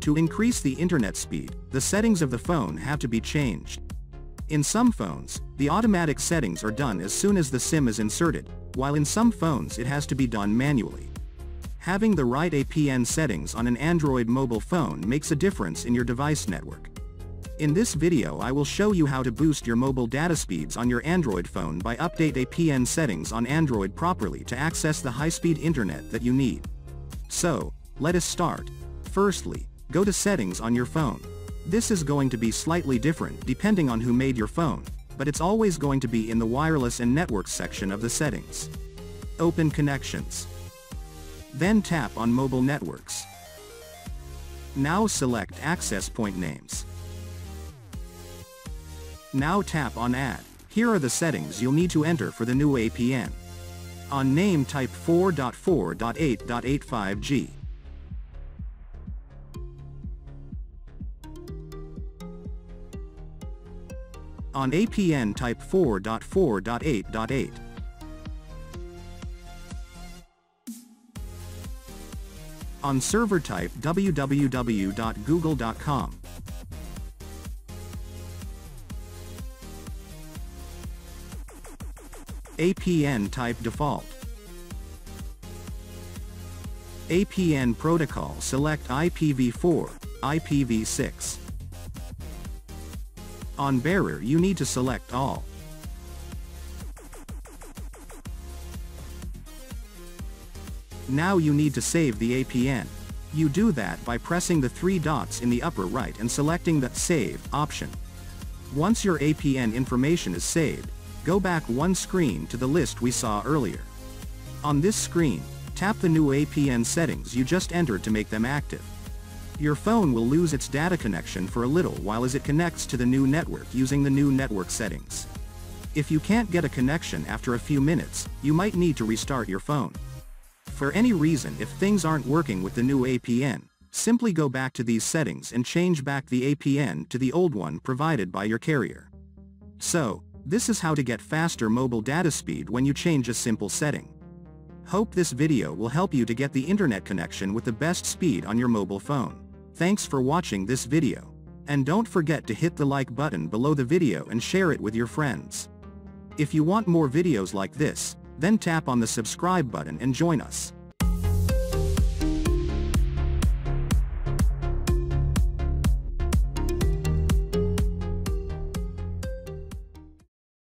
To increase the internet speed, the settings of the phone have to be changed. In some phones, the automatic settings are done as soon as the SIM is inserted, while in some phones it has to be done manually. Having the right APN settings on an Android mobile phone makes a difference in your device network. In this video I will show you how to boost your mobile data speeds on your Android phone by update APN settings on Android properly to access the high-speed internet that you need. So, let us start. Firstly, go to settings on your phone. This is going to be slightly different depending on who made your phone, but it's always going to be in the wireless and networks section of the settings. Open connections. Then tap on mobile networks. Now select access point names. Now tap on Add. Here are the settings you'll need to enter for the new APN. On name type 4.4.8.85G. On APN type 4.4.8.8. On server type www.google.com. APN type default. APN protocol select IPv4, IPv6. On bearer you need to select all. Now you need to save the APN. You do that by pressing the three dots in the upper right and selecting the Save option. Once your APN information is saved, go back one screen to the list we saw earlier. On this screen, tap the new APN settings you just entered to make them active. Your phone will lose its data connection for a little while as it connects to the new network using the new network settings. If you can't get a connection after a few minutes, you might need to restart your phone. For any reason if things aren't working with the new APN, simply go back to these settings and change back the APN to the old one provided by your carrier. So, this is how to get faster mobile data speed when you change a simple setting. Hope this video will help you to get the internet connection with the best speed on your mobile phone. Thanks for watching this video. And don't forget to hit the like button below the video and share it with your friends. If you want more videos like this, then tap on the subscribe button and join us.